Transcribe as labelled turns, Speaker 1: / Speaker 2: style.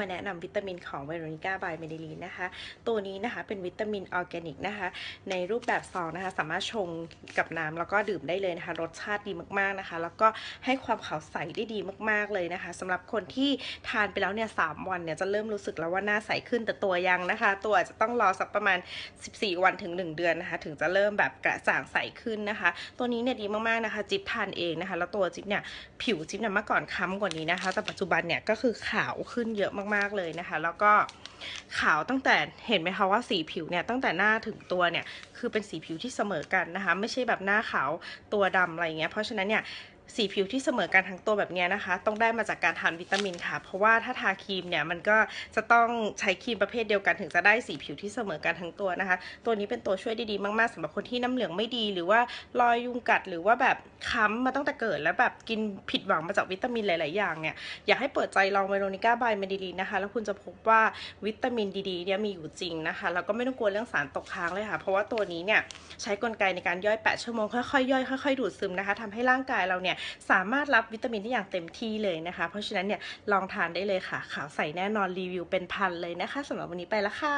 Speaker 1: มาแนะนำวิตามินของ Veronika by Medileen นะคะ ตัวนี้นะคะเป็นวิตามินออร์แกนิกนะคะ ในรูปแบบซองนะคะ สามารถชงกับน้ำแล้วก็ดื่มได้เลยนะคะ รสชาติดีมากๆนะคะ แล้วก็ให้ความขาวใสได้ดีมากๆเลยนะคะสำหรับคนที่ทานไปแล้วเนี่ยสวันเนี่ยจะเริ่มรู้สึกแล้วว่าหน้าใสขึ้นแต่ตัวยังนะคะ ตัวอาจจะต้องรอสักประมาณ 14 วันถึง 1 เดือนนะคะ ถึงจะเริ่มแบบกระจ่างใสขึ้นนะคะ ตัวนี้เนี่ยดีมากๆนะคะ จิ๊บทานเองนะคะ แล้วตัวจิ๊บเนี่ยผิวจิ๊บเนี่ยเมื่อก่อนค้ำกว่านี้นะคะ แต่ปัจจุบันเนี่ยก็คือขาวขึ้นเยอะมากๆเลยนะคะ แล้วก็ขาวตั้งแต่เห็นไหมคะว่าสีผิวเนี่ยตั้งแต่หน้าถึงตัวเนี่ยคือเป็นสีผิวที่เสมอกันนะคะ ไม่ใช่แบบหน้าขาวตัวดำอะไรเงี้ยเพราะฉะนั้นเนี่ย สีผิวที่เสมอกันทั้งตัวแบบนี้นะคะ ต้องได้มาจากการทานวิตามินค่ะ เพราะว่าถ้าทาครีมเนี่ยมันก็จะต้องใช้ครีมประเภทเดียวกันถึงจะได้สีผิวที่เสมอกันทั้งตัวนะคะ ตัวนี้เป็นตัวช่วยได้ดีมากๆสำหรับคนที่น้ำเหลืองไม่ดีหรือว่ารอยยุงกัดหรือว่าแบบดำมาตั้งแต่เกิดแล้วแบบกินผิดหวังมาจากวิตามินหลาย ๆ อย่างเนี่ยอยากให้เปิดใจลอง Veronika by Medileen นะคะ แล้วคุณจะพบว่าวิตามินดีๆเนี่ยมีอยู่จริงนะคะแล้วก็ไม่ต้องกลัวเรื่องสารตกค้างเลยค่ะ เพราะว่าตัวนี้เนี่ยใช้กลไกในการย่อย 8 ชั่วโมงค่อยๆย่อยค่อยๆดูดซึมนะคะทำให้ร่างกายเราเนี่ยสามารถรับวิตามินได้อย่างเต็มที่เลยนะคะ เพราะฉะนั้นเนี่ยลองทานได้เลยค่ะ ขาวใสแน่นอนรีวิวเป็นพันเลยนะคะสำหรับวันนี้ไปละค่ะ